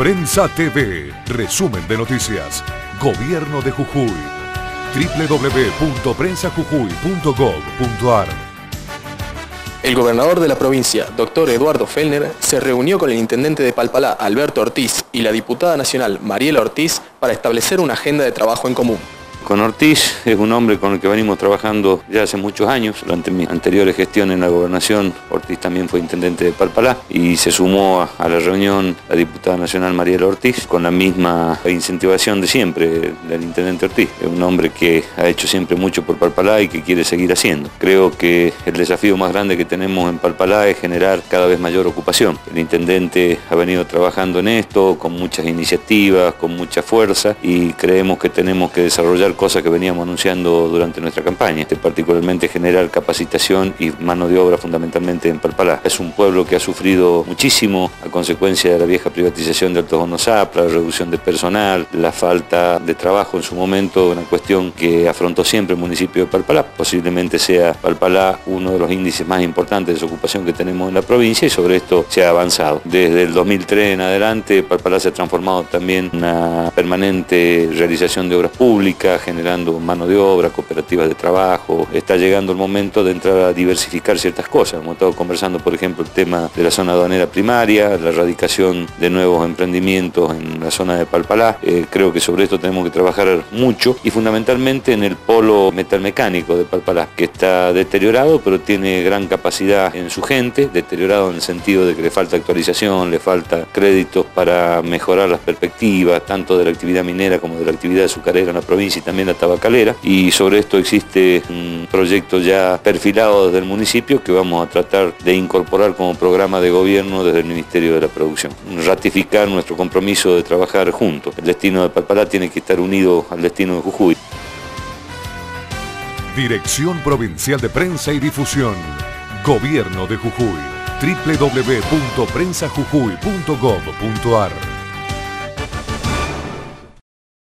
Prensa TV, resumen de noticias. Gobierno de Jujuy. www.prensajujuy.gov.ar El gobernador de la provincia, doctor Eduardo Fellner, se reunió con el intendente de Palpalá, Alberto Ortiz, y la diputada nacional, Mariela Ortiz, para establecer una agenda de trabajo en común. Con Ortiz es un hombre con el que venimos trabajando ya hace muchos años. Durante mi anteriores gestión en la gobernación, Ortiz también fue intendente de Palpalá y se sumó a, la reunión la diputada nacional Mariela Ortiz con la misma incentivación de siempre del intendente Ortiz. Es un hombre que ha hecho siempre mucho por Palpalá y que quiere seguir haciendo. Creo que el desafío más grande que tenemos en Palpalá es generar cada vez mayor ocupación. El intendente ha venido trabajando en esto con muchas iniciativas, con mucha fuerza y creemos que tenemos que desarrollar cosas que veníamos anunciando durante nuestra campaña, este, particularmente generar capacitación y mano de obra fundamentalmente en Palpalá. Es un pueblo que ha sufrido muchísimo a consecuencia de la vieja privatización de Altos Hornos la reducción de personal, la falta de trabajo en su momento, una cuestión que afrontó siempre el municipio de Palpalá. Posiblemente sea Palpalá uno de los índices más importantes de desocupación que tenemos en la provincia y sobre esto se ha avanzado. Desde el 2003 en adelante, Palpalá se ha transformado también en una permanente realización de obras públicas, generando mano de obra, cooperativas de trabajo. Está llegando el momento de entrar a diversificar ciertas cosas. Hemos estado conversando, por ejemplo, el tema de la zona aduanera primaria, la erradicación de nuevos emprendimientos en la zona de Palpalá. Eh, creo que sobre esto tenemos que trabajar mucho y fundamentalmente en el polo metalmecánico de Palpalá, que está deteriorado, pero tiene gran capacidad en su gente, deteriorado en el sentido de que le falta actualización, le falta créditos para mejorar las perspectivas, tanto de la actividad minera como de la actividad azucarera en la provincia también la tabacalera y sobre esto existe un proyecto ya perfilado desde el municipio que vamos a tratar de incorporar como programa de gobierno desde el Ministerio de la Producción. Ratificar nuestro compromiso de trabajar juntos. El destino de Palpalá tiene que estar unido al destino de Jujuy. Dirección Provincial de Prensa y Difusión. Gobierno de Jujuy. www.prensajujuy.gov.ar